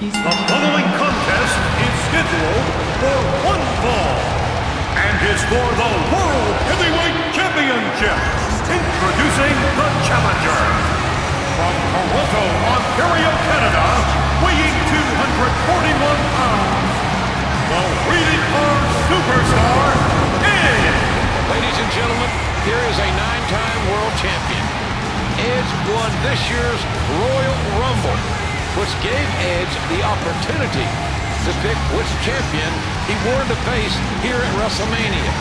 The following contest is scheduled for one fall and is for the World Heavyweight Championship. Introducing the challenger from Toronto, Ontario, Canada, weighing 241 pounds, the rated R superstar, Edge. Ladies and gentlemen, here is a nine-time world champion. Edge won this year's Royal Rumble, which gave Edge the opportunity to pick which champion he wanted to face here at WrestleMania.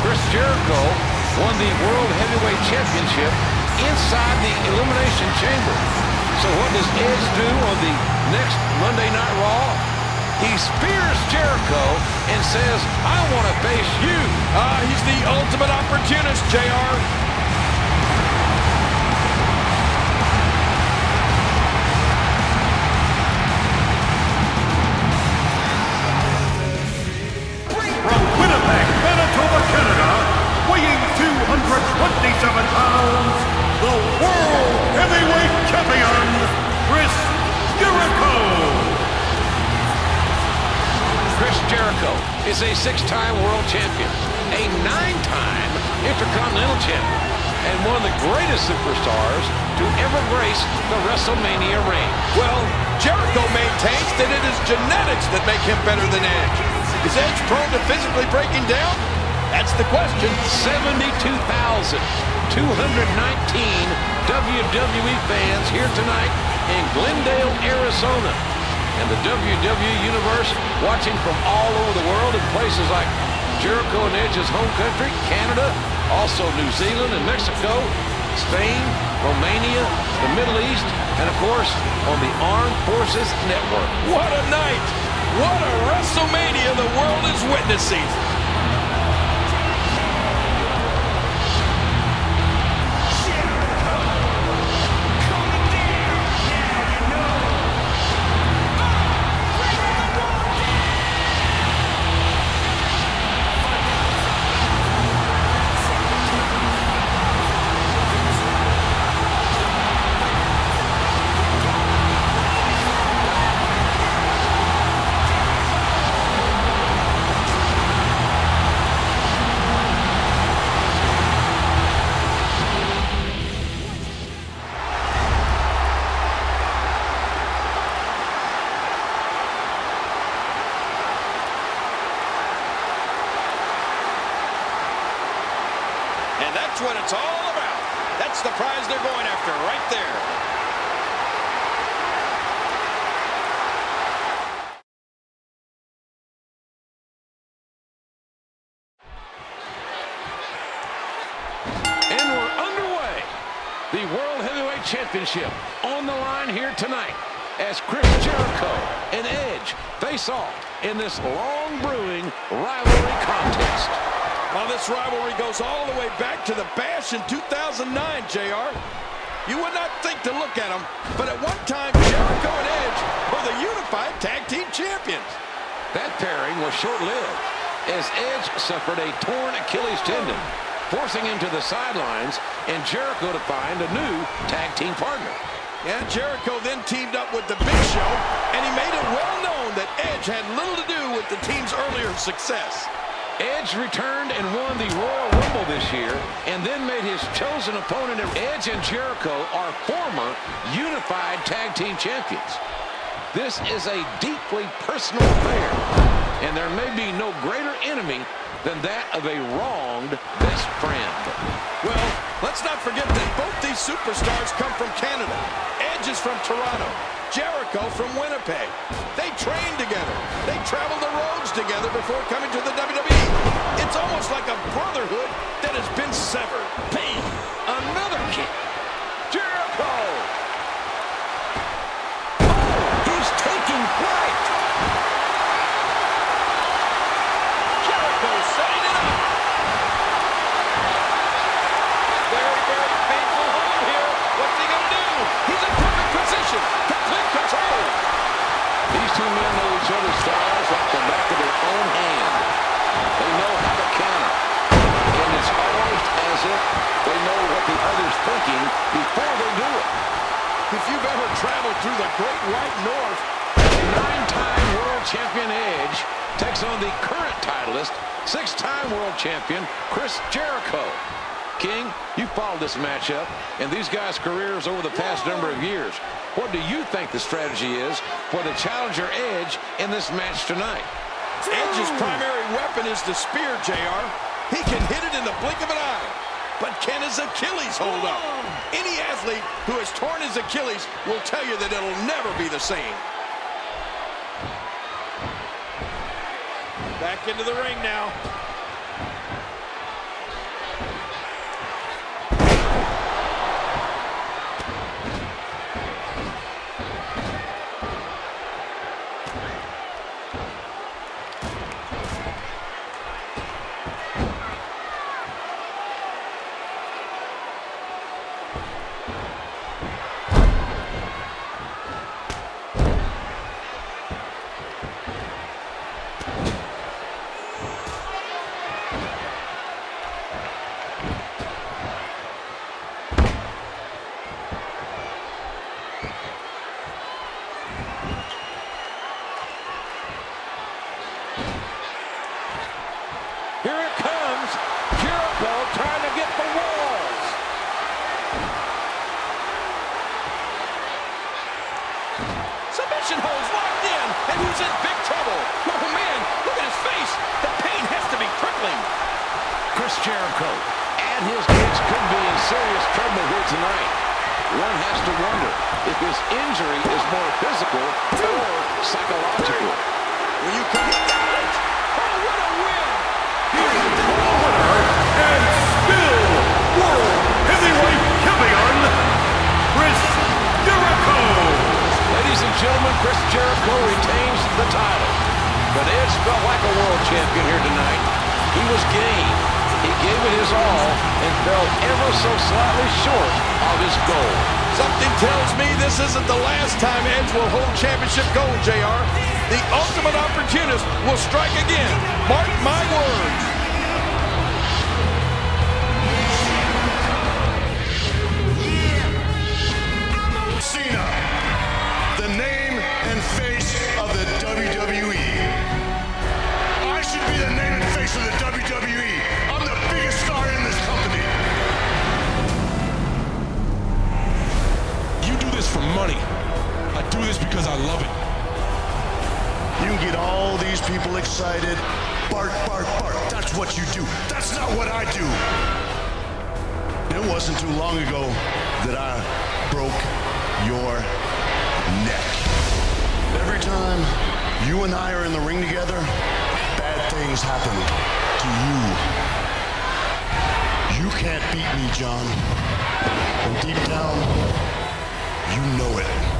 Chris Jericho won the World Heavyweight Championship inside the Elimination Chamber. So what does Edge do on the next Monday Night Raw? He spears Jericho and says, I want to face you. Ah, he's the ultimate opportunist, JR. is a six-time world champion, a nine-time Intercontinental champion, and one of the greatest superstars to ever grace the WrestleMania ring. Well, Jericho maintains that it is genetics that make him better than Edge. Is Edge prone to physically breaking down? That's the question. 72,219 WWE fans here tonight in Glendale, Arizona. And the WWE Universe watching from all over the world in places like Jericho and Edge's home country, Canada, also New Zealand and Mexico, Spain, Romania, the Middle East, and of course on the Armed Forces Network. What a night! What a WrestleMania the world is witnessing! Championship on the line here tonight as Chris Jericho and Edge face off in this long brewing rivalry contest. Well, this rivalry goes all the way back to the Bash in 2009, JR. You would not think to look at them, but at one time, Jericho and Edge were the unified tag team champions. That pairing was short-lived as Edge suffered a torn Achilles tendon, forcing him to the sidelines and Jericho to find a new tag team partner. And Jericho then teamed up with The Big Show, and he made it well known that Edge had little to do with the team's earlier success. Edge returned and won the Royal Rumble this year and then made his chosen opponent. Edge and Jericho are former unified tag team champions. This is a deeply personal affair, and there may be no greater enemy than that of a wronged best friend. Well, let's not forget that both these superstars come from Canada. Edge is from Toronto. Jericho from Winnipeg. They trained together. They traveled the roads together before coming to the WWE. It's almost like a brotherhood that has been severed. Pain. Another kick. Jericho. He's taking flight. Jericho setting it up. Very, very painful hold here. What's he going to do? He's in perfect position. Complete control. These two men know each other's styles like the back of their own hand. They know how to counter. And it's almost as if they know what the other's thinking before they do it. If you've ever traveled through the Great White North, Nine-time world champion Edge takes on the current titleist, six-time world champion Chris Jericho. King, you followed this matchup and these guys' careers over the past number of years. What do you think the strategy is for the challenger Edge in this match tonight? Edge's primary weapon is the spear, JR. He can hit it in the blink of an eye. But can his Achilles hold up? Any athlete who has torn his Achilles will tell you that it'll never be the same. Back into the ring now. just because I love it. You get all these people excited. Bark, bark, bark. That's what you do. That's not what I do. It wasn't too long ago that I broke your neck. Every time you and I are in the ring together, bad things happen to you. You can't beat me, John. And deep down, you know it.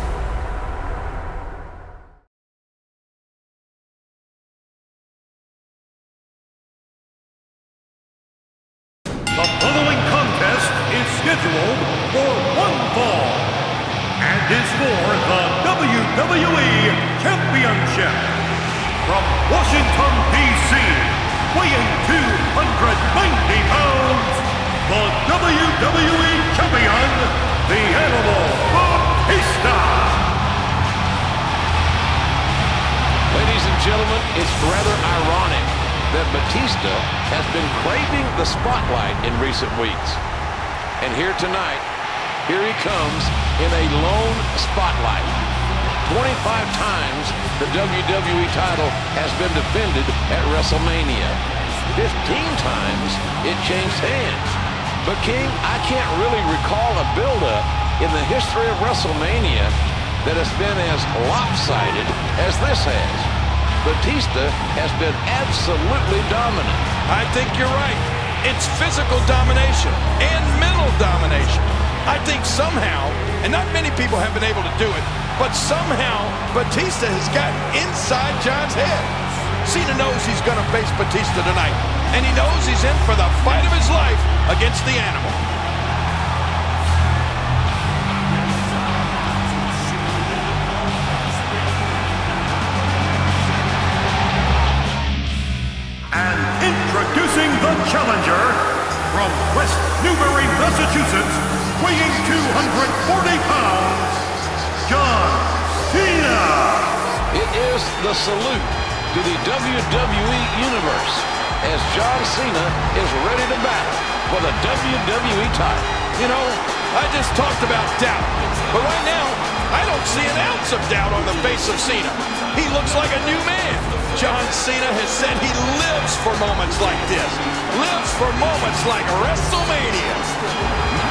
physical domination and mental domination. I think somehow, and not many people have been able to do it, but somehow Batista has gotten inside John's head. Cena knows he's going to face Batista tonight, and he knows he's in for the fight of his life against the Animal. Newbury, Massachusetts, weighing 240 pounds, John Cena. It is the salute to the WWE Universe as John Cena is ready to battle for the WWE title. You know, I just talked about doubt, but right now, I don't see an ounce of doubt on the face of Cena. He looks like a new man. John Cena has said he lives for moments like this, lives for moments like WrestleMania.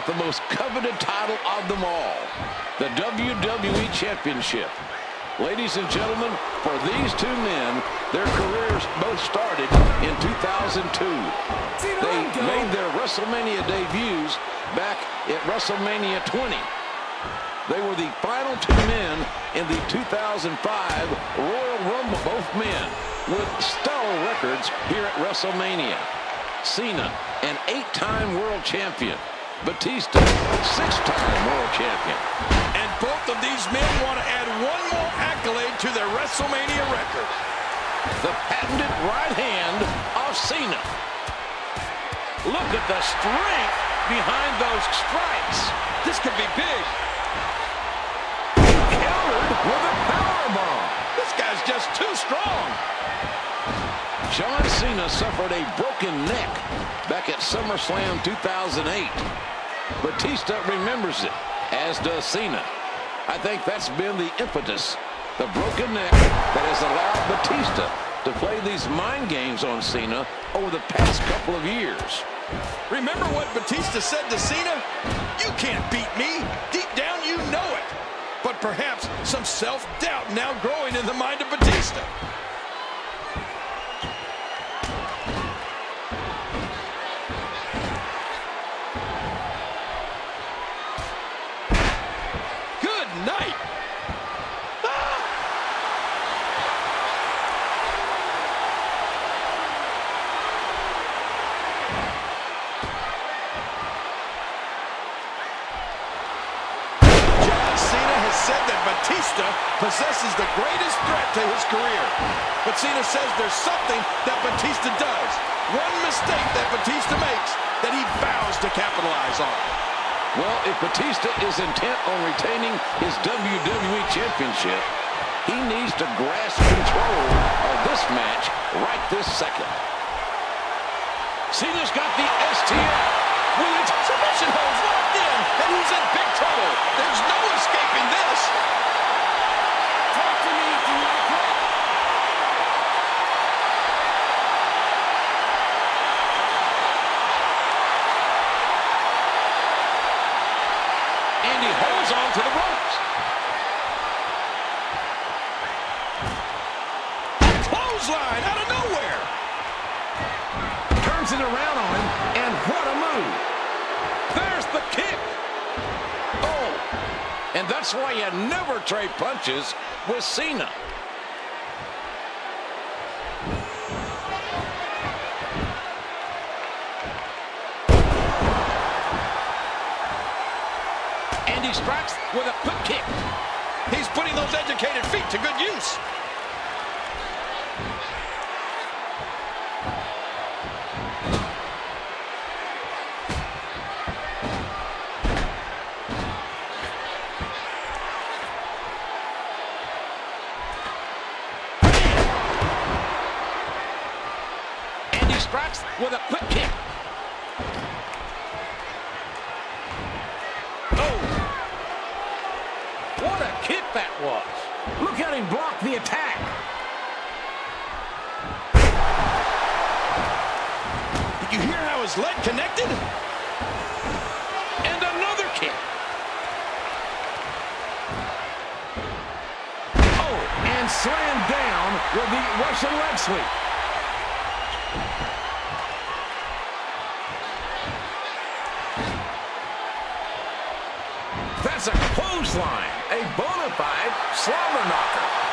About the most coveted title of them all, the WWE Championship. Ladies and gentlemen, for these two men, their careers both started in 2002. They made their WrestleMania debuts back at WrestleMania 20. They were the final two men in the 2005 Royal Rumble, both men, with stellar records here at WrestleMania. Cena, an eight-time world champion. Batista, six-time world champion. And both of these men want to add one more accolade to their WrestleMania record. The patented right hand of Cena. Look at the strength behind those strikes. This could be big. Countered with a powerbomb. This guy's just too strong. John Cena suffered a broken neck back at SummerSlam 2008. Batista remembers it, as does Cena. I think that's been the impetus, the broken neck that has allowed Batista to play these mind games on Cena over the past couple of years. Remember what Batista said to Cena? You can't beat me. Deep down, you know it. But perhaps some self-doubt now growing in the mind of Batista. Good night. Ah! John Cena has said that Batista possesses the greatest threat to his career. But Cena says there's something that Batista does. One mistake that Batista makes that he vows to capitalize on. Well, if Batista is intent on retaining his WWE Championship, he needs to grasp control of this match right this second. Cena's got the STF. With its submission holds locked in, and he's in big trouble. There's no escaping this. Talk to me if you want to quit. And he holds on to the ropes. Clothesline out of nowhere. Turns it around on him, and what a move. There's the kick. Oh, and that's why you never trade punches with Cena. bona fide slobber knocker.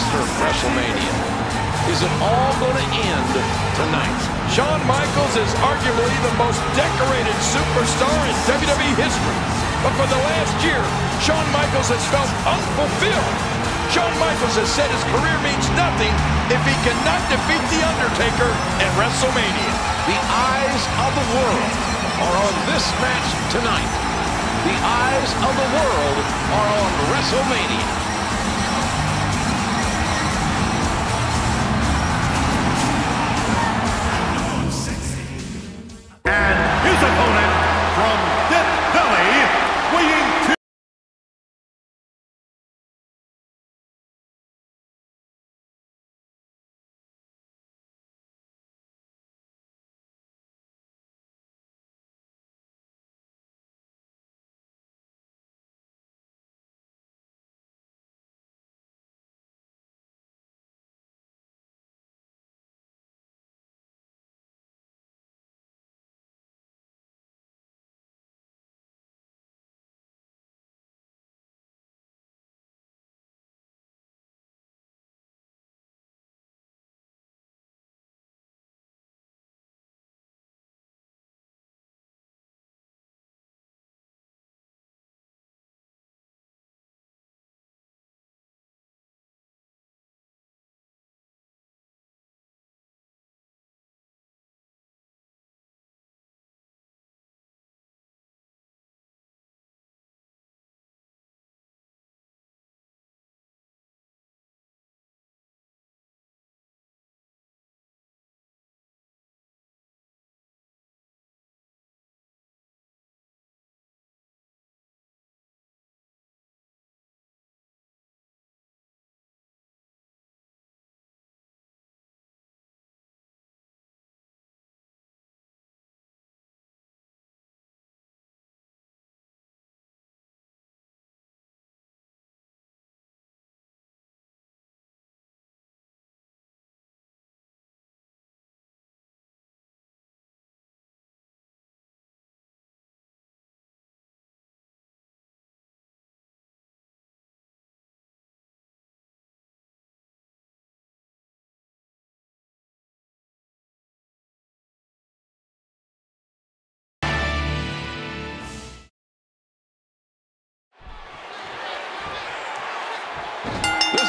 Mr. WrestleMania. Is it all going to end tonight? Shawn Michaels is arguably the most decorated superstar in WWE history. But for the last year, Shawn Michaels has felt unfulfilled. Shawn Michaels has said his career means nothing if he cannot defeat The Undertaker at WrestleMania. The eyes of the world are on this match tonight. The eyes of the world are on WrestleMania.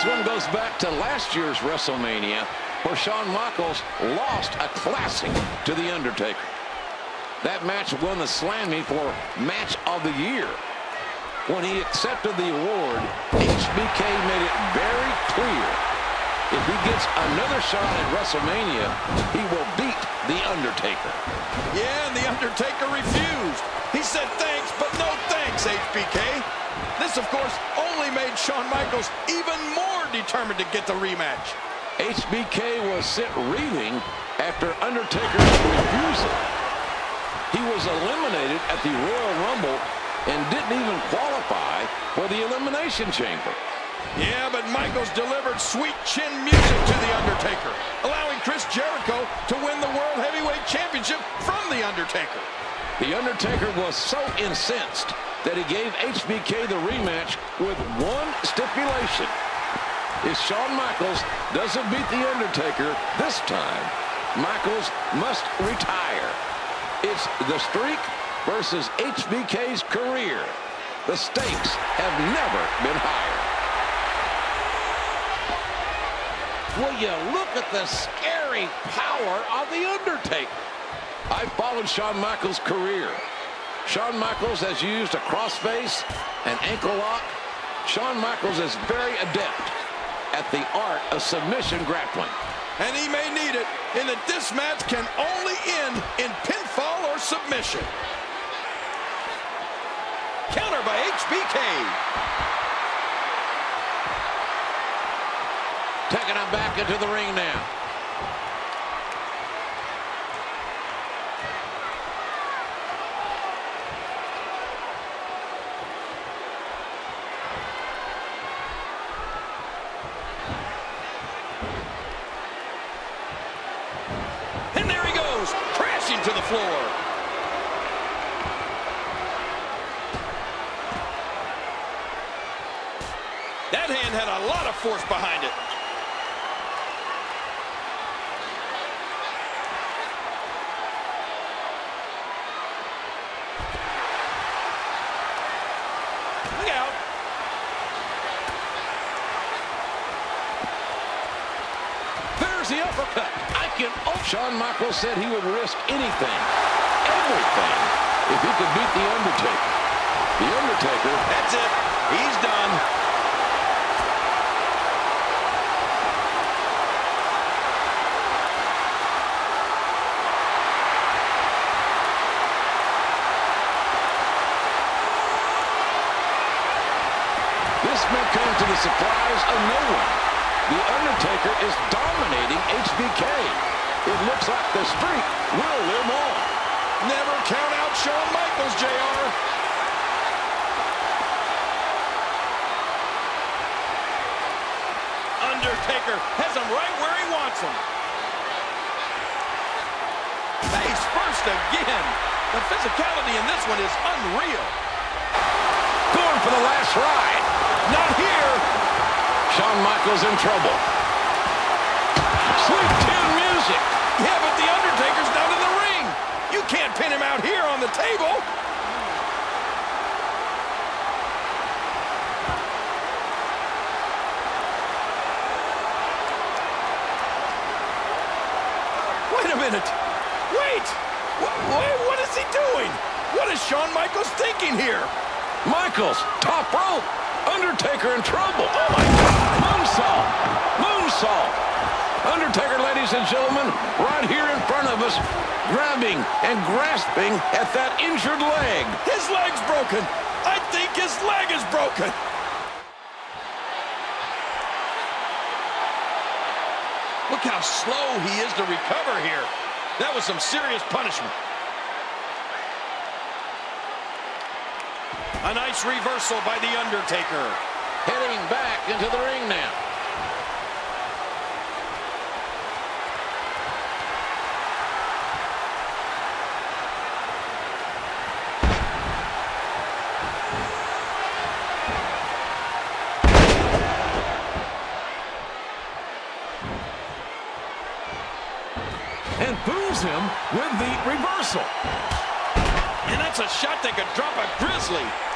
This one goes back to last year's WrestleMania where Shawn Michaels lost a classic to The Undertaker. That match won the Slammy for Match of the Year. When he accepted the award, HBK made it very clear if he gets another shot at WrestleMania, he will beat The Undertaker. Yeah, and The Undertaker refused. He said thanks, but no thanks, HBK. This, of course, only made Shawn Michaels even more determined to get the rematch. HBK was sent reeling after Undertaker's refusal. He was eliminated at the Royal Rumble and didn't even qualify for the Elimination Chamber. Yeah, but Michaels delivered sweet chin music to The Undertaker, allowing Chris Jericho to win the World Heavyweight Championship from The Undertaker. The Undertaker was so incensed that he gave HBK the rematch with one stipulation. If Shawn Michaels doesn't beat The Undertaker this time, Michaels must retire. It's the streak versus HBK's career. The stakes have never been higher. Will you look at the scary power of The Undertaker? I've followed Shawn Michaels' career. Shawn Michaels has used a crossface, an ankle lock. Shawn Michaels is very adept at the art of submission grappling. And he may need it in that this match can only end in pinfall or submission. Counter by HBK. Taking him back into the ring now. And there he goes, crashing to the floor. That hand had a lot of force behind it. Look out. There's the uppercut. I can. Oh, Shawn Michaels said he would risk anything, everything, if he could beat The Undertaker. The Undertaker. That's it. He's done. This may come to the surprise of no one. The Undertaker is dominating HBK. It looks like the streak will live on. Never count out Shawn Michaels, JR. Undertaker has him right where he wants him. Face first again. The physicality in this one is unreal. For the last ride. Not here. Shawn Michaels in trouble. Sweet chin music. Yeah, but The Undertaker's not in the ring. You can't pin him out here on the table. Wait a minute. Wait. Wh- wh- what is he doing? What is Shawn Michaels thinking here? Michaels, top rope. Undertaker in trouble. Oh, my God. Moonsault. Moonsault. Undertaker, ladies and gentlemen, right here in front of us, grabbing and grasping at that injured leg. His leg's broken. I think his leg is broken. Look how slow he is to recover here. That was some serious punishment. A nice reversal by The Undertaker. Heading back into the ring now. and booms him with the reversal. And that's a shot that could drop a Grizzly.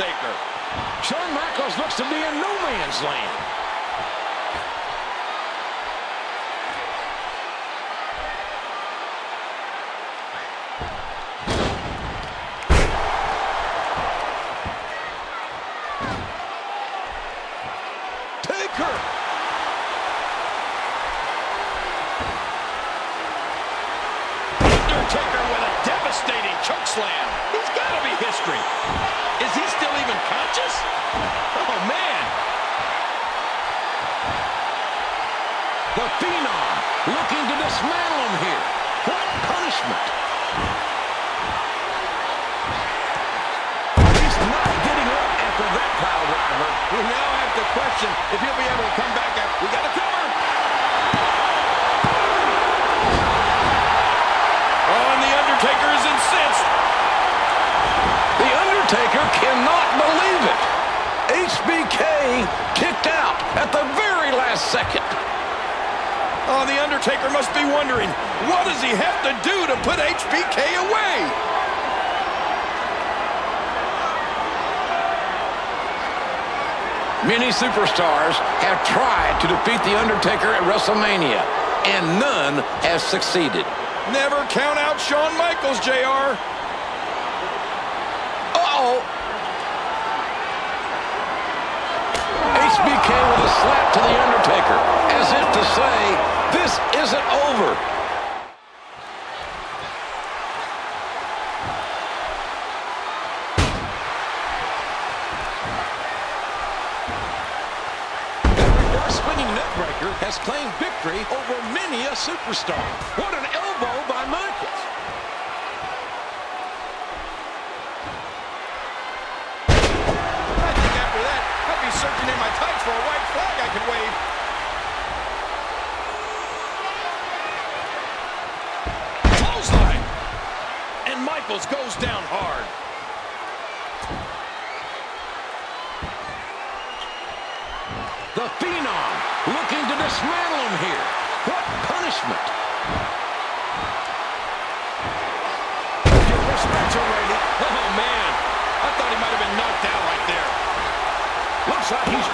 Undertaker. Shawn Michaels looks to be in no man's land. succeeded. Never count out Shawn Michaels, JR.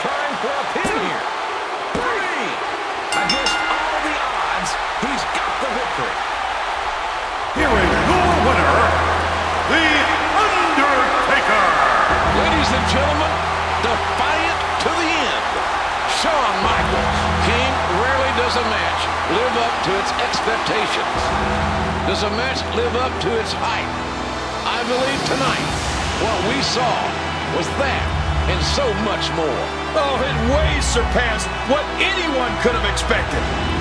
Time for a pin here. Three! Against all the odds, he's got the victory. Here is your winner, The Undertaker. Ladies and gentlemen, defiant to the end. Shawn Michaels, King rarely does a match live up to its expectations. Does a match live up to its hype? I believe tonight what we saw was that and so much more. Oh, it way surpassed what anyone could have expected.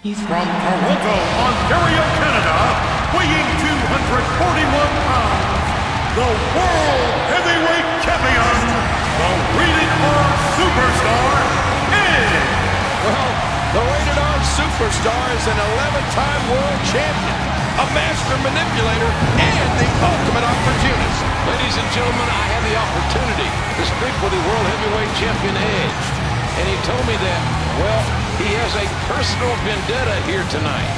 From Toronto, Ontario, Canada, weighing 241 pounds, the World Heavyweight Champion, the Rated R Superstar, Edge. Well, the Rated R Superstar is an 11-time world champion, a master manipulator, and the ultimate opportunist. Ladies and gentlemen, I have the opportunity to speak with the World Heavyweight Champion Edge. And he told me that, well, he has a personal vendetta here tonight.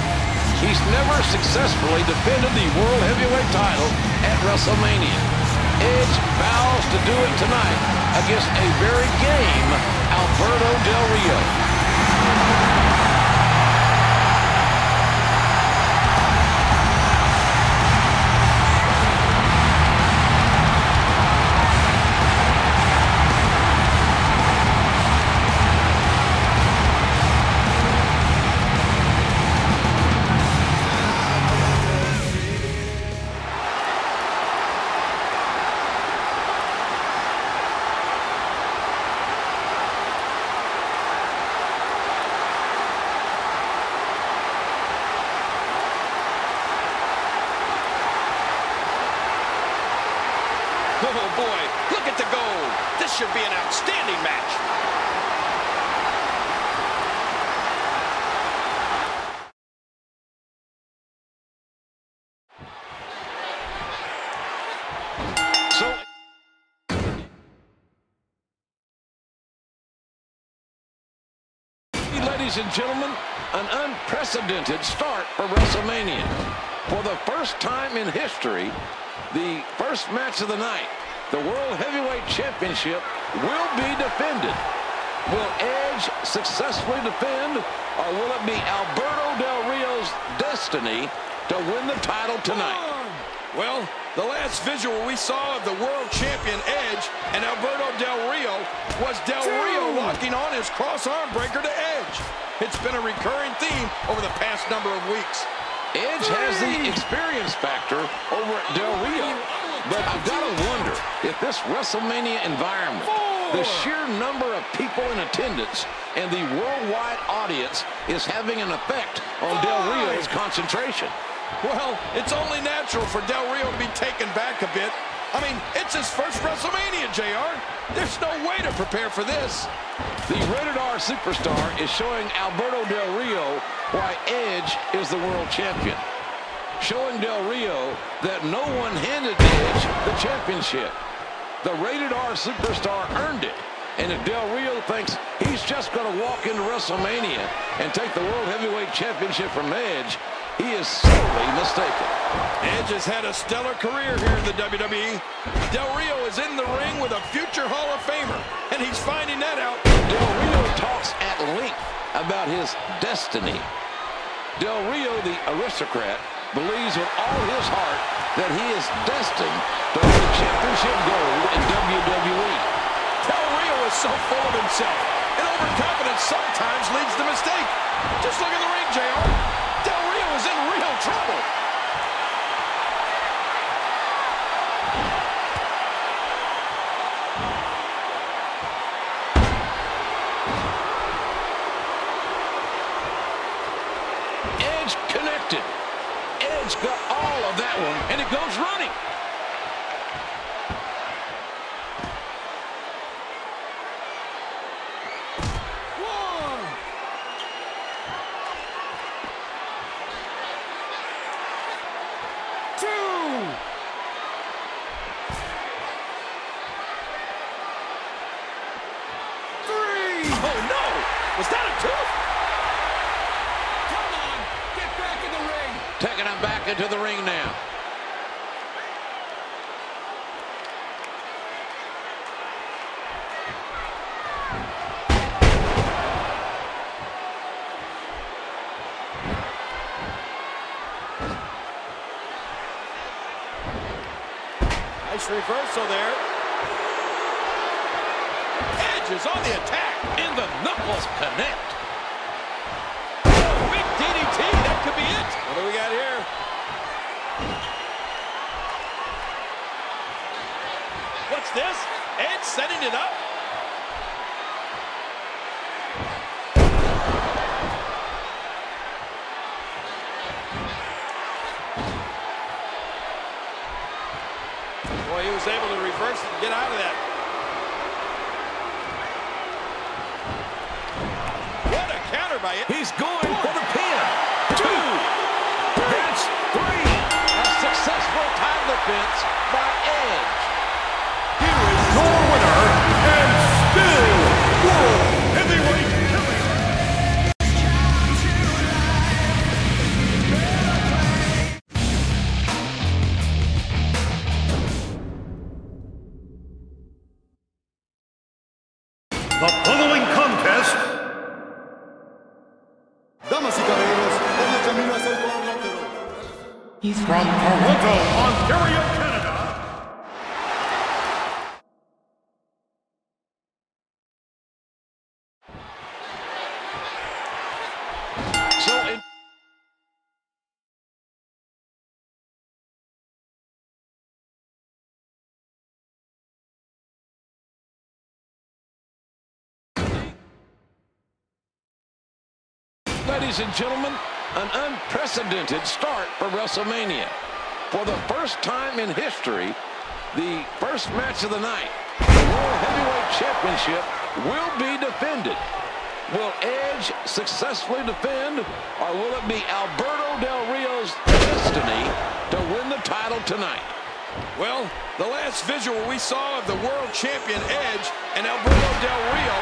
He's never successfully defended the World Heavyweight title at WrestleMania. Edge vows to do it tonight against a very game Alberto Del Rio. Ladies and gentlemen, an unprecedented start for WrestleMania. For the first time in history, the first match of the night, the World Heavyweight Championship will be defended. Will Edge successfully defend, or will it be Alberto Del Rio's destiny to win the title tonight? Well, the last visual we saw of the world champion Edge and Alberto Del Rio was Del Rio locking on his cross arm breaker to Edge. It's been a recurring theme over the past number of weeks. Edge has the experience factor over at Del Rio. But I've got to wonder if this WrestleMania environment, the sheer number of people in attendance, and the worldwide audience is having an effect on Del Rio's concentration. Well, it's only natural for Del Rio to be taken back a bit. I mean, it's his first WrestleMania, JR. There's no way to prepare for this. The Rated R Superstar is showing Alberto Del Rio why Edge is the world champion. Showing Del Rio that no one handed Edge the championship. The Rated R Superstar earned it. And if Del Rio thinks he's just going to walk into WrestleMania and take the World Heavyweight Championship from Edge, he is sorely mistaken. Edge has had a stellar career here in the WWE. Del Rio is in the ring with a future Hall of Famer, and he's finding that out. Del Rio talks at length about his destiny. Del Rio, the aristocrat, believes with all his heart that he is destined to win championship gold in WWE. Del Rio is so full of himself, and overconfidence sometimes leads to mistake. Just look at the ring, JR. Is in real trouble. Setting it up. Boy, he was able to reverse it and get out of that. What a counter by it. He's going Four. for the pin. Two. Two. That's three. A successful time defense by Ed. Heavyweight Ladies and gentlemen, an unprecedented start for WrestleMania. For the first time in history, the first match of the night, the World Heavyweight Championship will be defended. Will Edge successfully defend, or will it be Alberto Del Rio's destiny to win the title tonight? Well, the last visual we saw of the world champion Edge and Alberto Del Rio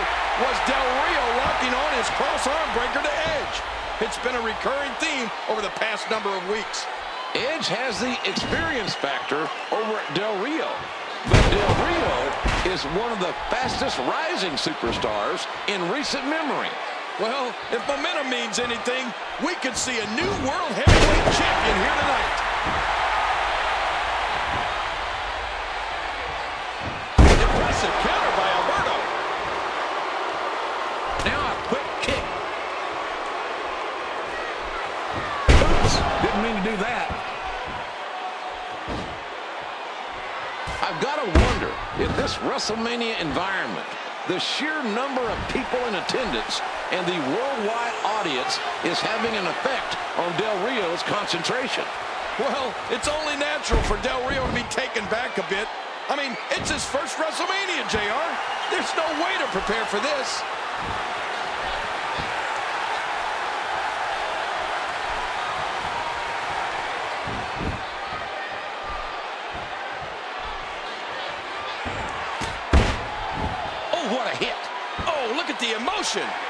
was Del Rio locking on his cross arm breaker to Edge. It's been a recurring theme over the past number of weeks. Edge has the experience factor over Del Rio. But Del Rio is one of the fastest rising superstars in recent memory. Well, if momentum means anything, we could see a new world heavyweight champion here tonight. Impressive counter by Alberto. Now a quick kick. Oops. Didn't mean to do that. I've got to wonder if this WrestleMania environment, the sheer number of people in attendance, and the worldwide audience is having an effect on Del Rio's concentration. Well, it's only natural for Del Rio to be taken back a bit. I mean, it's his first WrestleMania, JR. There's no way to prepare for this. The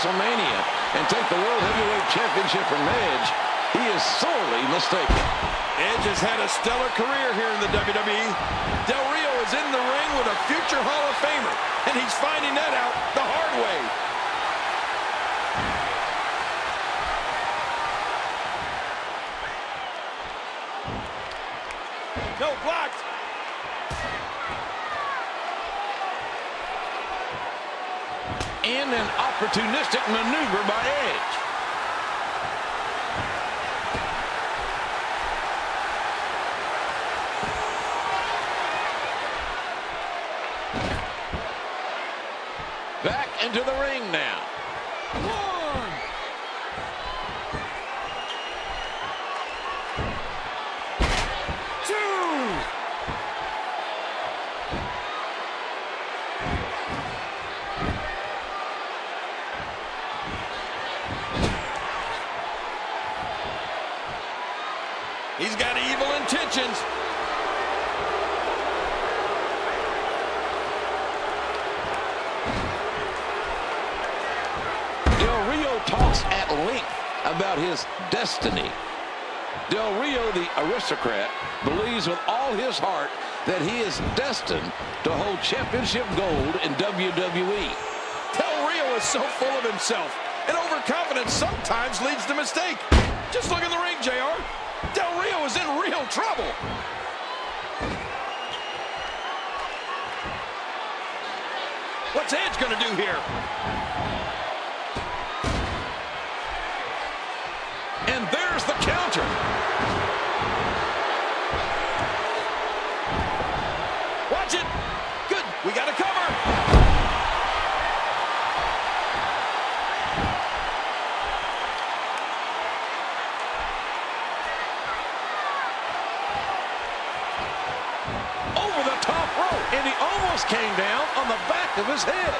WrestleMania and take the World Heavyweight Championship from Edge, he is sorely mistaken. Edge has had a stellar career here in the WWE. Del Rio is in the ring with a future Hall of Famer, and he's finding that out the hard way. Opportunistic maneuver by Edge. Back into the ring now. One. Two. He's got evil intentions. Del Rio talks at length about his destiny. Del Rio, the aristocrat, believes with all his heart that he is destined to hold championship gold in WWE. Del Rio is so full of himself. And overconfidence sometimes leads to mistake. Just look in the ring, JR. Del Rio is in real trouble. What's Edge going to do here? And there's the counter. Of his head.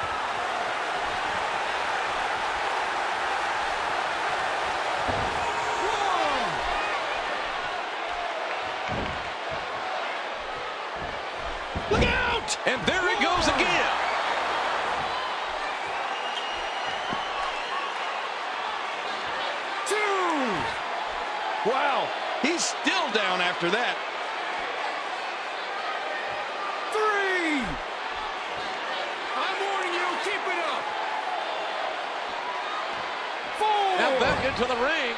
Look out! And there he goes again. Wow, he's still down after that. Three. I'm warning you, keep it up. Four. Now back into the ring.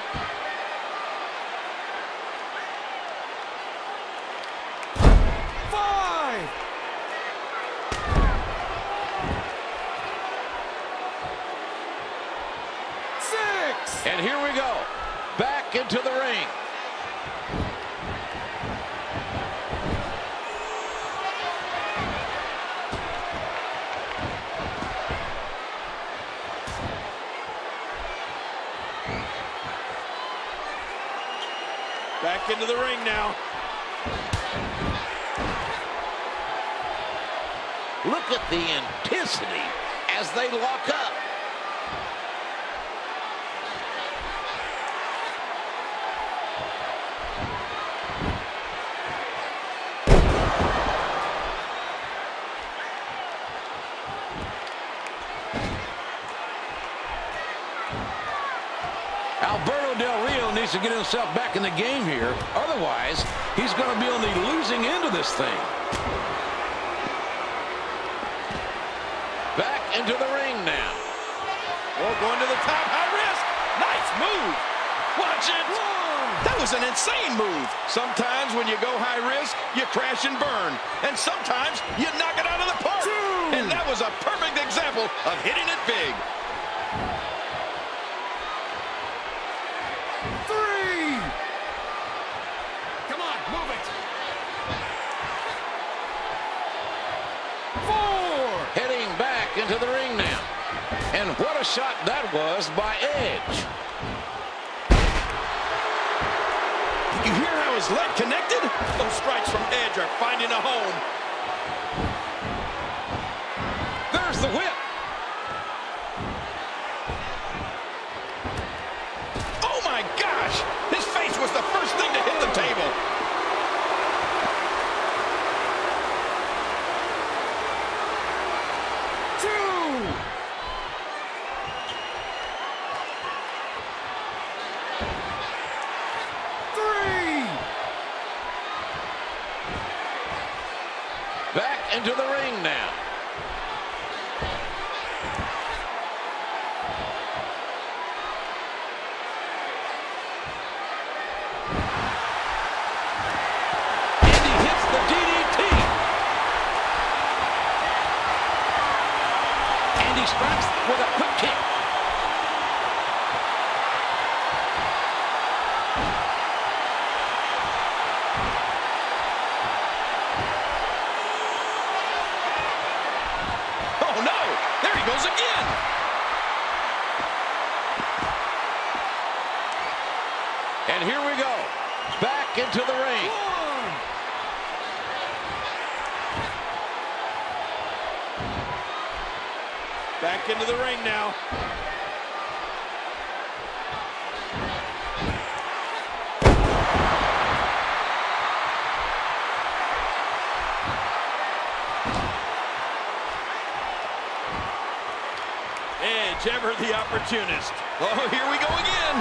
Five. Six. And here we go. Back into the ring. Back into the ring now. Look at the intensity as they lock up. Alberto Del Rio needs to get himself back in the game here. Otherwise, he's going to be on the losing end of this thing. Back into the ring now. Oh, going to the top, high risk. Nice move. Watch it. That was an insane move. Sometimes when you go high risk, you crash and burn. And sometimes you knock it out of the park. And that was a perfect example of hitting it big. And what a shot that was by Edge. You hear how his leg connected? Those strikes from Edge are finding a home. There's the whip. Oh my gosh! His face was the first thing to hit the table. Two. Three. Back into the ring now. And he hits the DDT. And he strikes with a quick kick. Oh no! There he goes again! And here we go. Back into the ring. One. Back into the ring now. Edge, ever the opportunist. Oh, here we go again.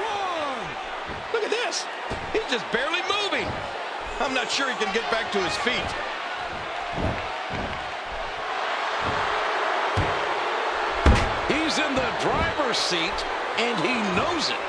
One. Look at this. He's just barely moving. I'm not not sure he can get back to his feet. He's in the driver's seat, and he knows it.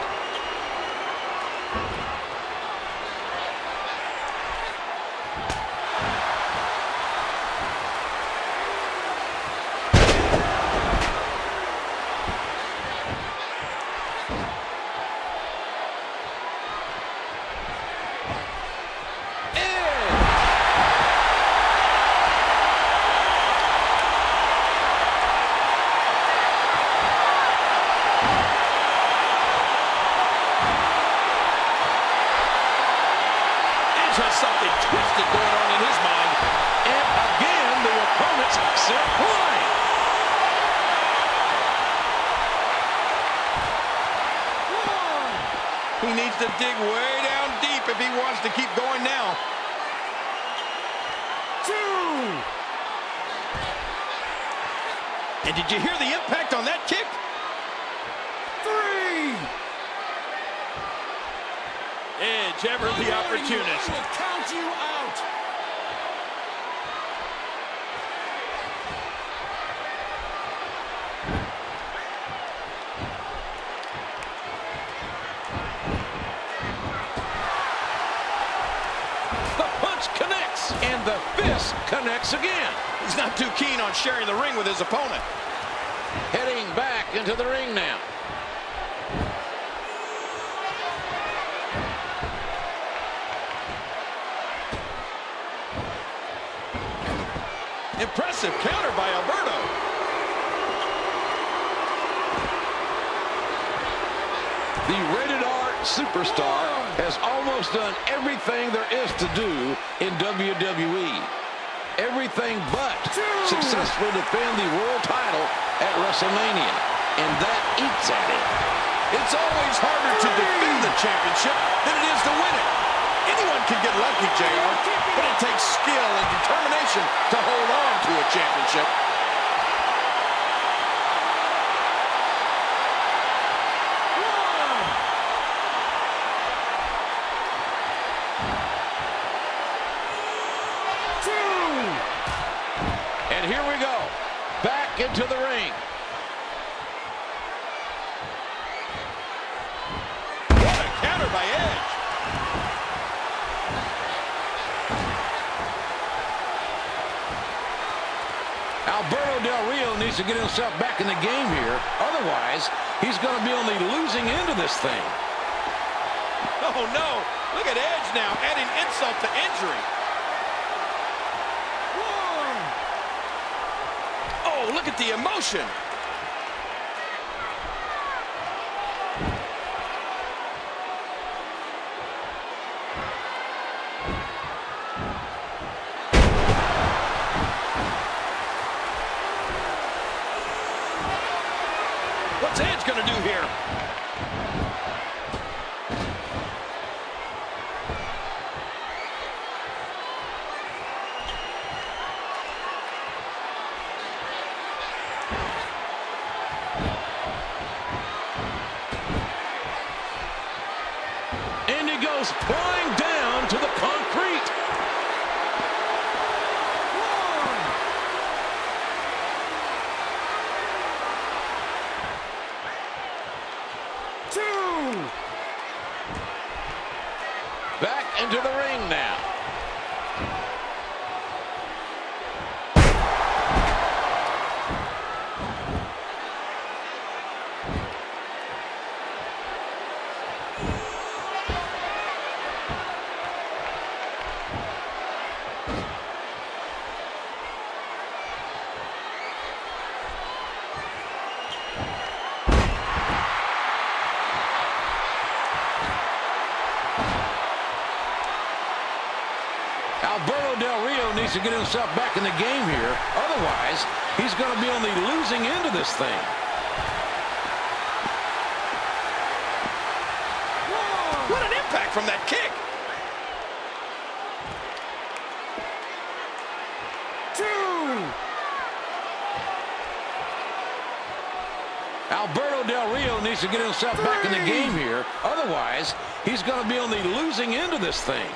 Into the ring now. Impressive counter by Alberto. The rated R superstar has almost done everything there is to do in WWE. Everything but successfully defend the world title at WrestleMania. And that eats at it. It's always harder to defend the championship than it is to win it. Anyone can get lucky, JR, but it takes skill and determination to hold on to a championship. Alberto Del Rio needs to get himself back in the game here. Otherwise, he's going to be on the losing end of this thing. Oh, no. Look at Edge now, adding insult to injury. Oh, look at the emotion. To get himself back in the game here. Otherwise, he's going to be on the losing end of this thing. What an impact from that kick. Alberto Del Rio needs to get himself back in the game here. Otherwise, he's going to be on the losing end of this thing.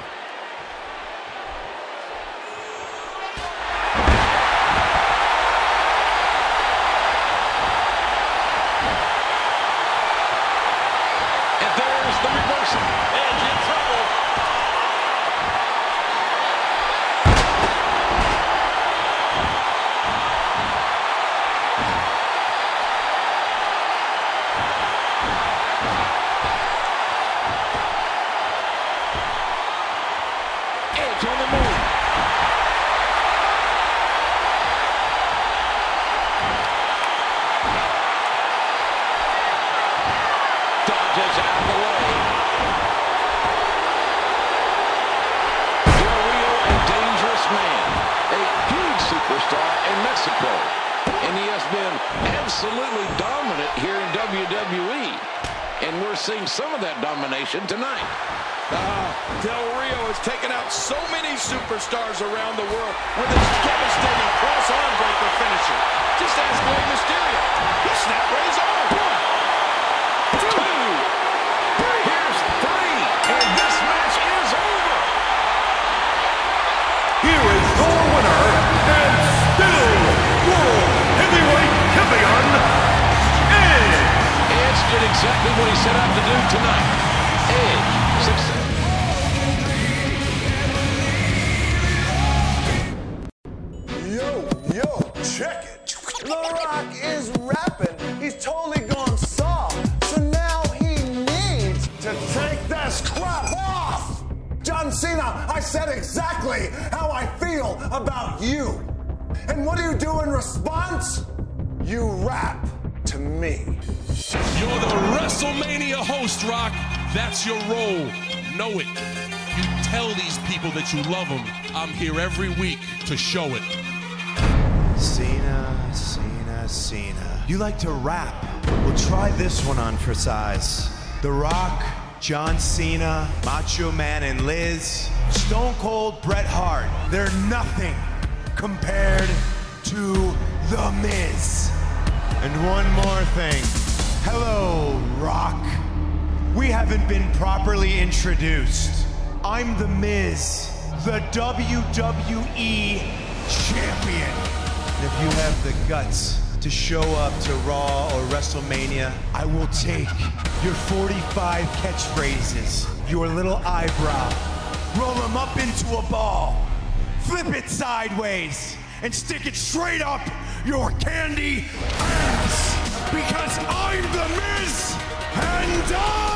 Superstars around the world with his devastating cross arm breaker finisher. Just ask Rey Mysterio. He snapped Rey's arm. One, two, here's three, and this match is over. Here is your winner and still World Heavyweight Champion, Edge. Edge did exactly what he set out to do tonight. That you love them. I'm here every week to show it. Cena, Cena, Cena. You like to rap? Well, try this one on for size. The Rock, John Cena, Macho Man and Liz, Stone Cold Bret Hart. They're nothing compared to The Miz. And one more thing. Hello, Rock. We haven't been properly introduced. I'm The Miz, the WWE Champion. If you have the guts to show up to Raw or WrestleMania, I will take your 45 catchphrases, your little eyebrow, roll them up into a ball, flip it sideways, and stick it straight up your candy ass. Because I'm the Miz, and I'm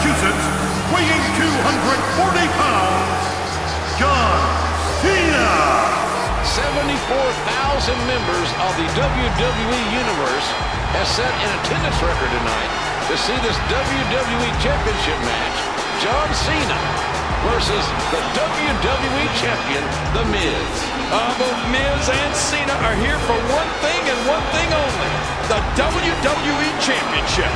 Massachusetts, weighing 240 pounds, John Cena. 74,000 members of the WWE Universe has set an attendance record tonight to see this WWE Championship match. John Cena versus the WWE Champion, The Miz. Uh, both Miz and Cena are here for one thing and one thing only. The WWE Championship.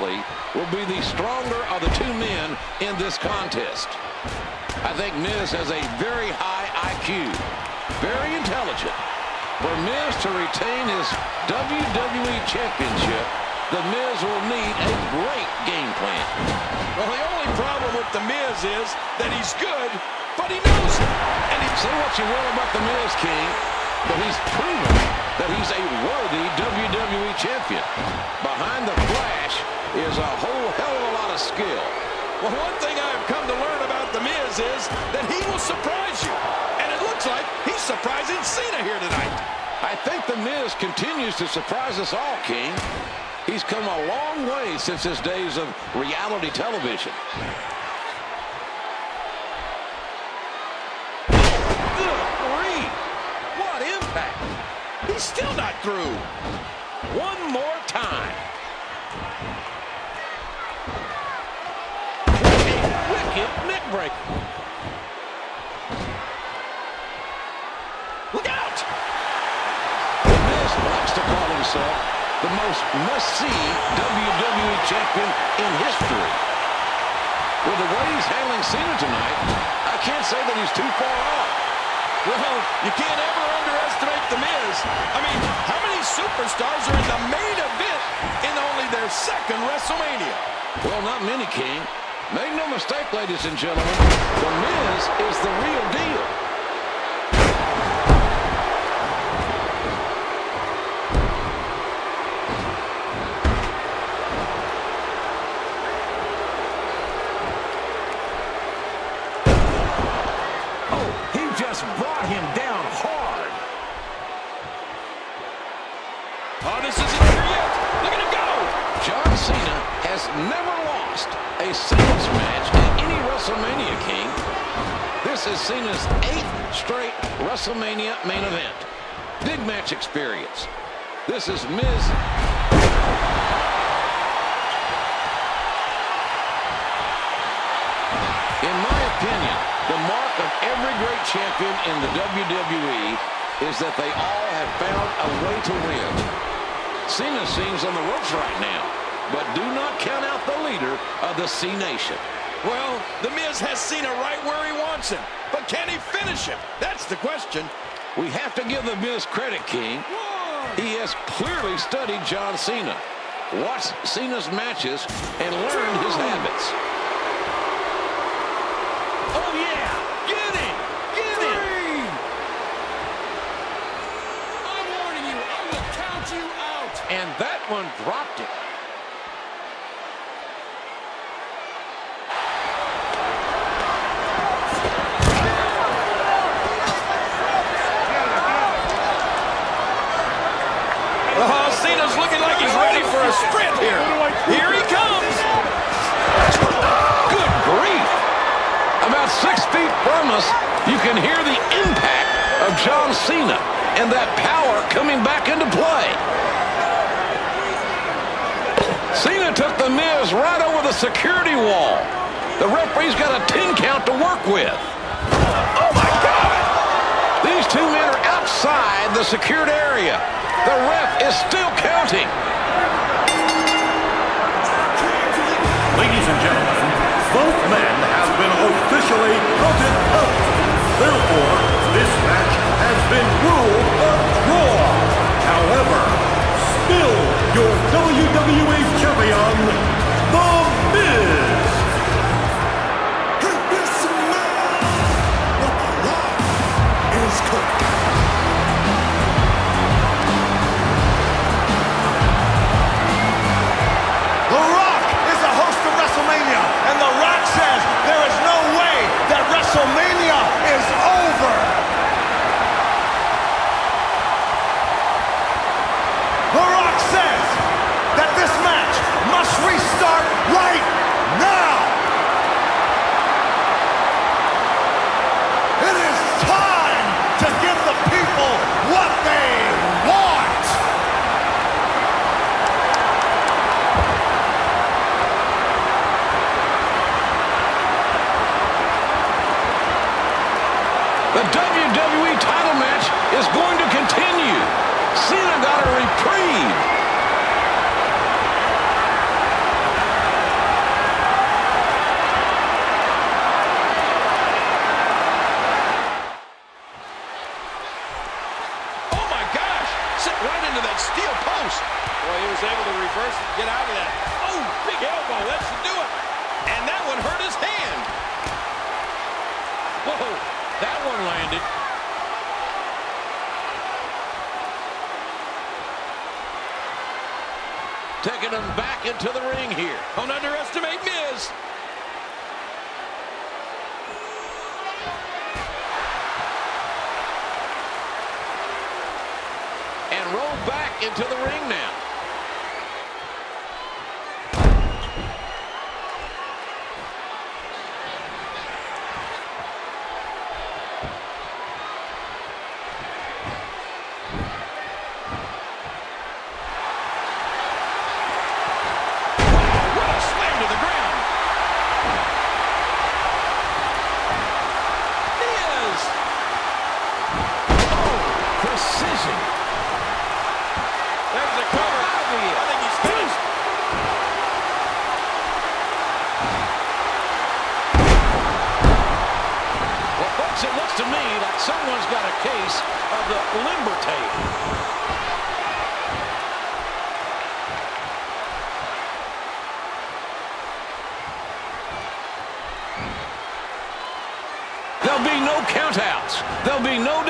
Will be the stronger of the two men in this contest. I think Miz has a very high IQ, very intelligent. For Miz to retain his WWE Championship, The Miz will need a great game plan. Well, the only problem with The Miz is that he's good, but he knows it. And he, say what you will about The Miz, King, but he's proven that he's a worthy WWE Champion. Behind the flash is a whole hell of a lot of skill. Well, one thing I've come to learn about The Miz is that he will surprise you. And it looks like he's surprising Cena here tonight. I think The Miz continues to surprise us all, King. He's come a long way since his days of reality television. Good grief. What impact. He's still not through. One more time. Neck breaker. Look out! The Miz likes to call himself the most must-see WWE champion in history. With the way he's handling Cena tonight, I can't say that he's too far off. Well, you can't ever underestimate The Miz. I mean, how many superstars are in the main event in only their second WrestleMania? Well, not many, King. Make no mistake, ladies and gentlemen, The Miz is the real deal. Oh, he just brought him down hard. Oh, this isn't over yet. Look at him go! John Cena has never lost a singles match at any WrestleMania, King. This is Cena's eighth straight WrestleMania main event. Big match experience. This is Miz. In my opinion, the mark of every great champion in the WWE is that they all have found a way to win. Cena seems on the ropes right now, but do not count out the leader of the Cenation. Well, The Miz has Cena right where he wants him. But can he finish him? That's the question. We have to give the Miz credit, King. He has clearly studied John Cena, watched Cena's matches, and learned his habits. Oh, yeah! Get him! Get him! I'm warning you, I will count you out. And that one dropped it. Oh, Cena's looking like he's ready for a sprint here. Here he comes. Good grief! About six feet from us, you can hear the impact of John Cena and that power coming back into play. Cena took the Miz right over the security wall. The referee's got a 10 count to work with. Oh my God! These two men are outside the secured area. The ref is still counting. Ladies and gentlemen, both men have been officially counted out. Therefore, this match has been ruled a draw. However, still your WWE Champion,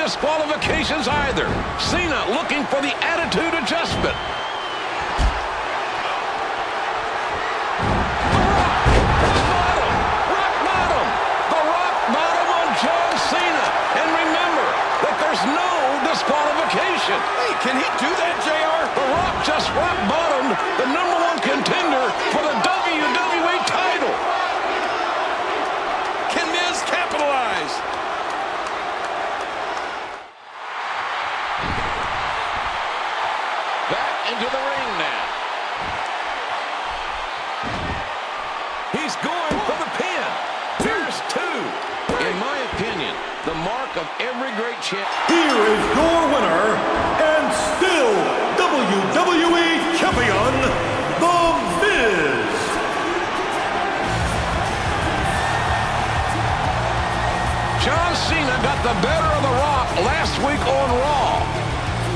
disqualifications either. Cena looking for the attitude adjustment. disqualification. Hey, can he do that, JR? The Rock just rock bottomed the number one contender for the WWE championship. Here is your winner and still WWE champion, The Miz. John Cena got the better of The Rock last week on Raw.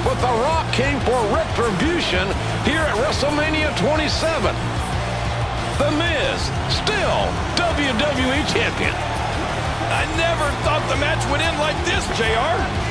But The Rock came for retribution here at WrestleMania 27. The Miz, still WWE champion. I never thought the match would end like this, JR.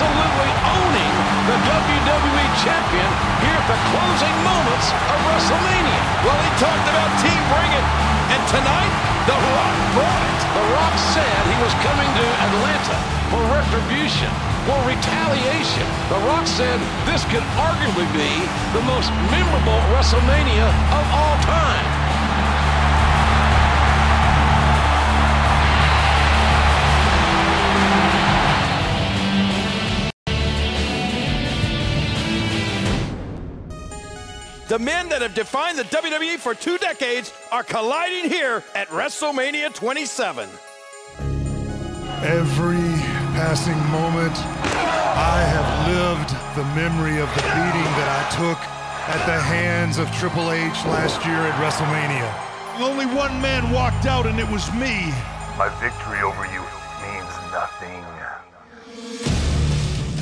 absolutely owning the WWE Champion here at the closing moments of WrestleMania. Well, he talked about Team Bring It, and tonight, The Rock brought it. The Rock said he was coming to Atlanta for retribution, for retaliation. The Rock said this could arguably be the most memorable WrestleMania of all time. The men that have defined the WWE for two decades are colliding here at WrestleMania 27. Every passing moment, I have lived the memory of the beating that I took at the hands of Triple H last year at WrestleMania. Only one man walked out, and it was me. My victory over you means nothing.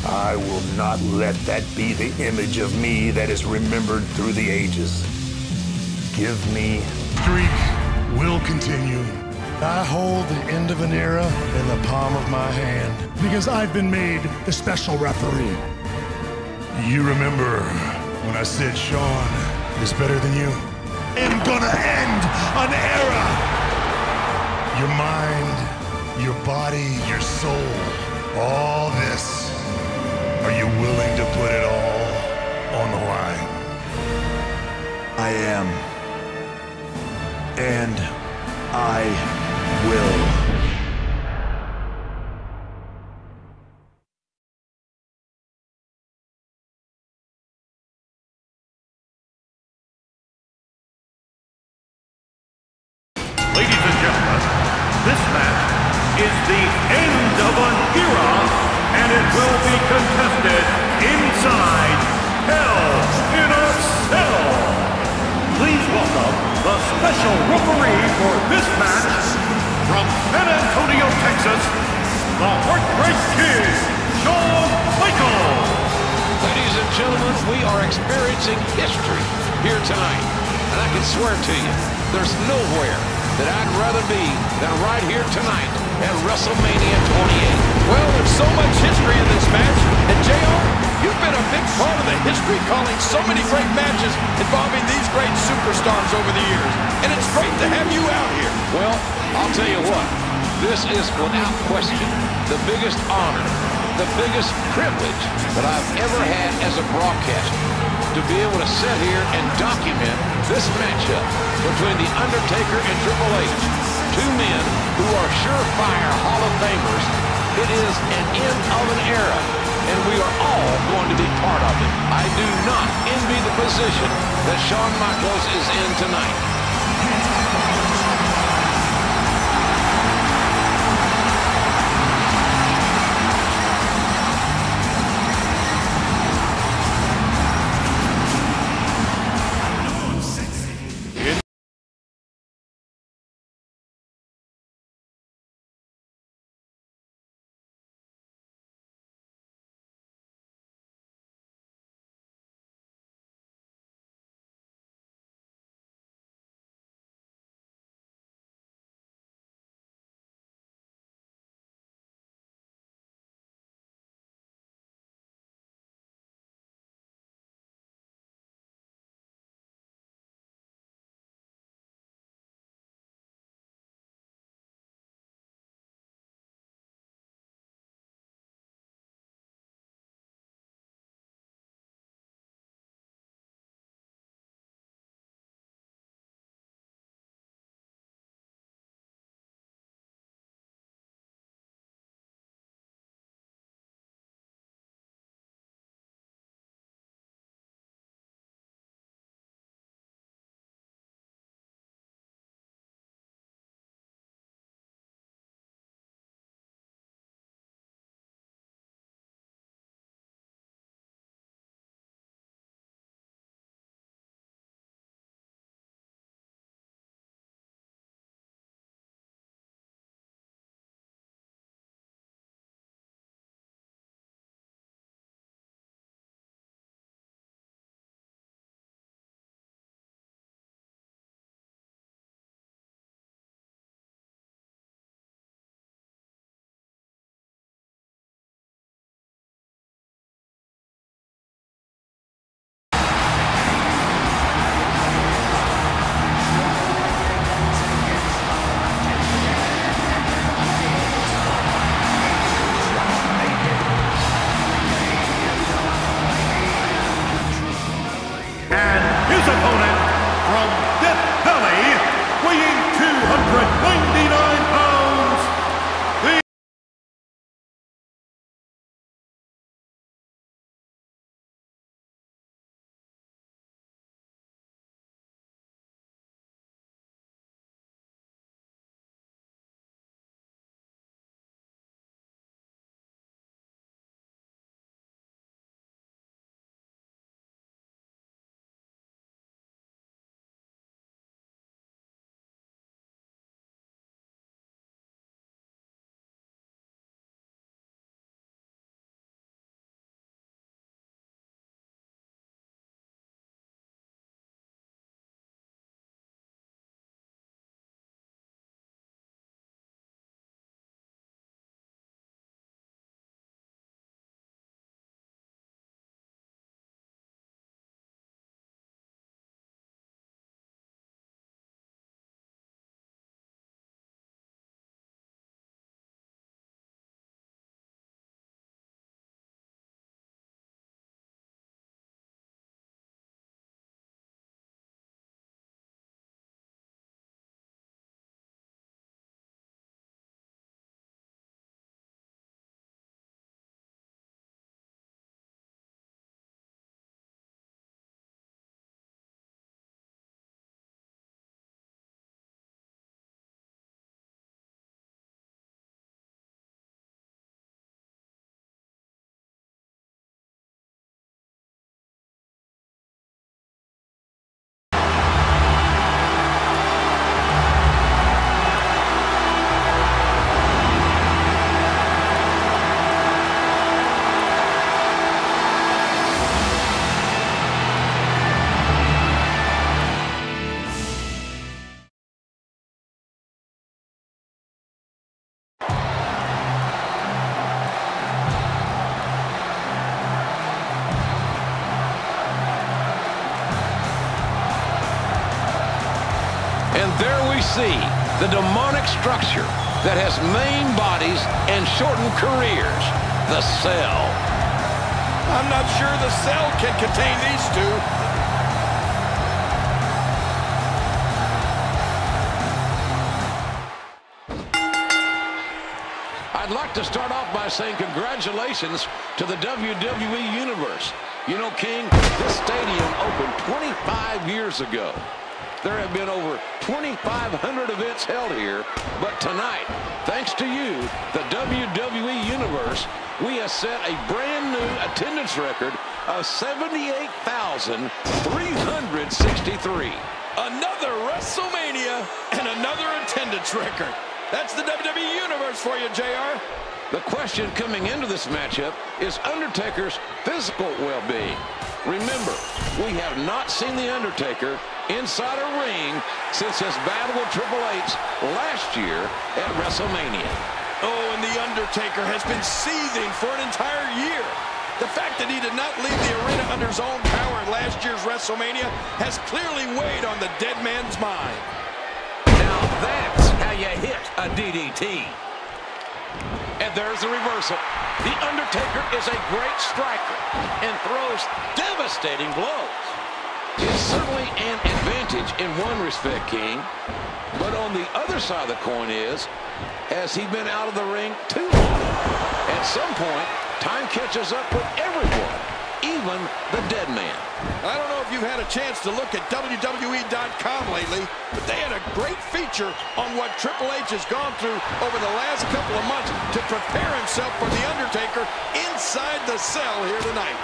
I will not let that be the image of me that is remembered through the ages. Give me. Streak will continue. I hold the end of an era in the palm of my hand because I've been made the special referee. You remember when I said Shawn is better than you? I'm gonna end an era. Your mind, your body, your soul, all this are you willing to put it all on the line? I am. And I will. Of the history calling so many great matches involving these great superstars over the years. And it's great to have you out here. Well, I'll tell you what, this is without question the biggest honor, the biggest privilege that I've ever had as a broadcaster to be able to sit here and document this matchup between The Undertaker and Triple H, two men who are surefire Hall of Famers. It is an end of an era, and we are all going to be part of it. I do not envy the position that Shawn Michaels is in tonight. See the demonic structure that has maimed bodies and shortened careers, the cell. I'm not sure the cell can contain these two. I'd like to start off by saying congratulations to the WWE Universe. You know, King, this stadium opened 25 years ago. There have been over 2,500 events held here, but tonight, thanks to you, the WWE Universe, we have set a brand new attendance record of 78,363. Another WrestleMania and another attendance record. That's the WWE Universe for you, JR. The question coming into this matchup is Undertaker's physical well-being. Remember, we have not seen The Undertaker inside a ring since his battle with Triple H last year at WrestleMania. Oh, and The Undertaker has been seething for an entire year. The fact that he did not leave the arena under his own power at last year's WrestleMania has clearly weighed on the dead man's mind. Now that's how you hit a DDT. And there's the reversal. The Undertaker is a great striker and throws devastating blows. It's certainly an advantage in one respect, King. But on the other side of the coin is, has he been out of the ring too long? At some point, time catches up with everyone, even the dead man. I don't know if you've had a chance to look at WWE.com lately, but they had a great feature on what Triple H has gone through over the last couple of months to prepare himself for The Undertaker inside the cell here tonight.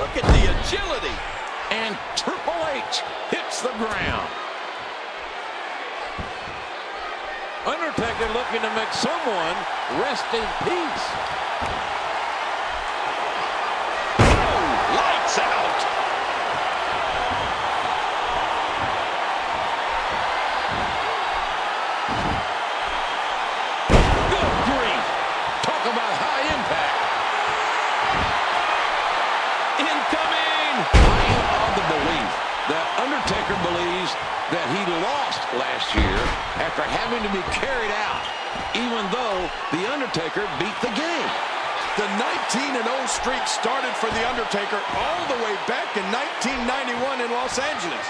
Look at the agility. And Triple H hits the ground. Undertaker looking to make someone rest in peace. Oh, lights out. Good grief. Talk about high impact. Incoming. I am of the belief that Undertaker believes that he lost last year after having to be carried out, even though The Undertaker beat the game. The 19-0 streak started for The Undertaker all the way back in 1991 in Los Angeles.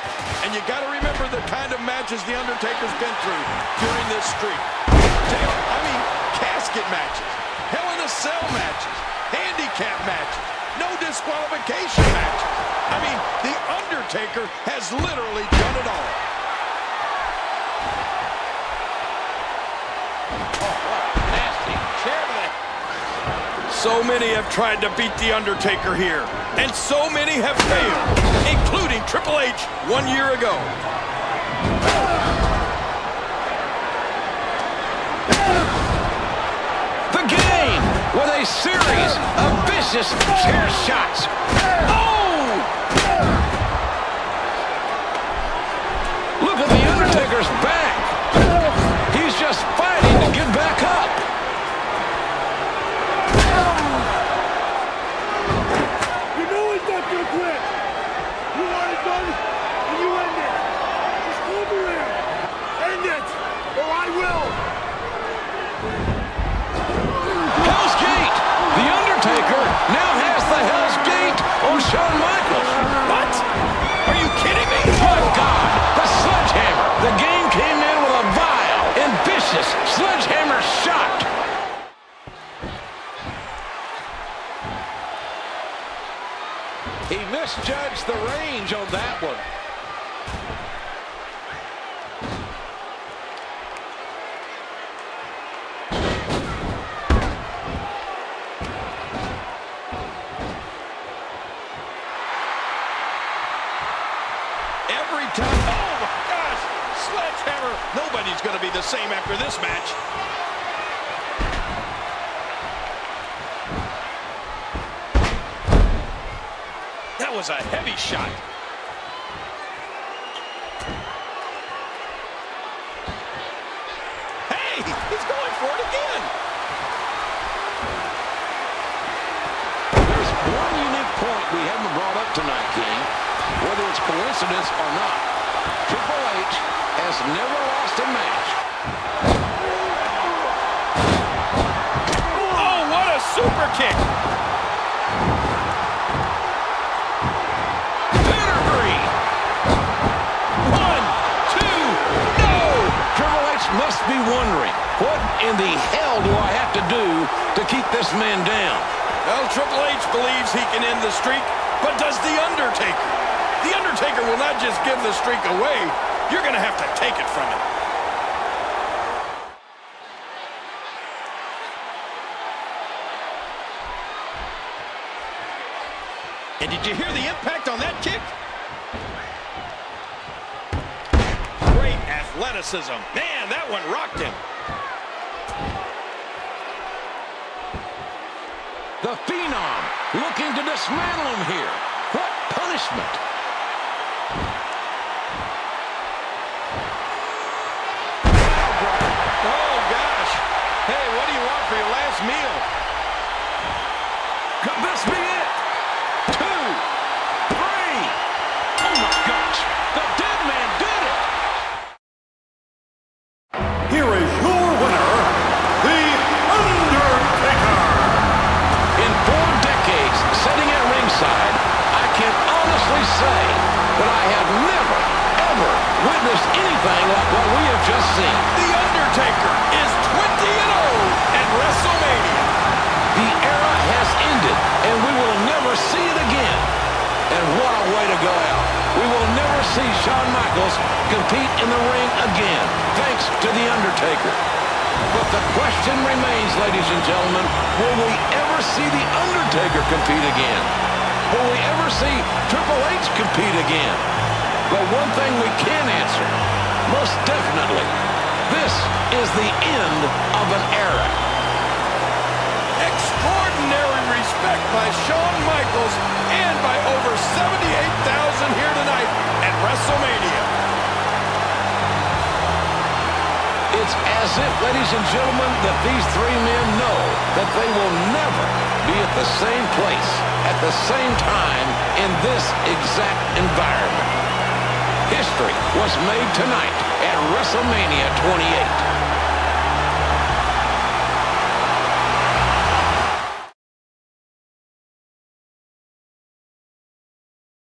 And you got to remember the kind of matches The Undertaker's been through during this streak. I mean, casket matches, Hell in a Cell matches, handicap matches, no disqualification matches. I mean, The Undertaker has literally done it all. So many have tried to beat The Undertaker here, and so many have failed, including Triple H one year ago. The game with a series of vicious chair shots. Oh! Look at The Undertaker's back. Misjudged the range on that one. Every time. Oh, my gosh. Sledgehammer. Nobody's going to be the same after this match. was a heavy shot. Hey, he's going for it again. There's one unique point we haven't brought up tonight, King, whether it's coincidence or not. Triple H has never lost a match. Oh, what a super kick! in the hell do I have to do to keep this man down? Well, Triple H believes he can end the streak, but does The Undertaker? The Undertaker will not just give the streak away. You're going to have to take it from him. And did you hear the impact on that kick? Great athleticism. Man, that one rocked him. The Phenom looking to dismantle him here. What punishment! Oh, gosh. Hey, what do you want for your last meal?